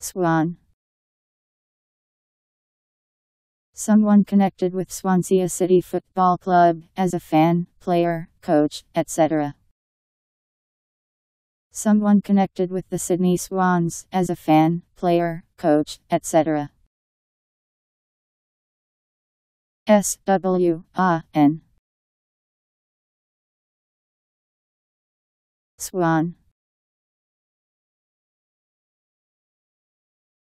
Swan. Someone connected with Swansea City Football Club as a fan, player, coach, etc. Someone connected with the Sydney Swans as a fan, player, coach, etc. S W A N Swan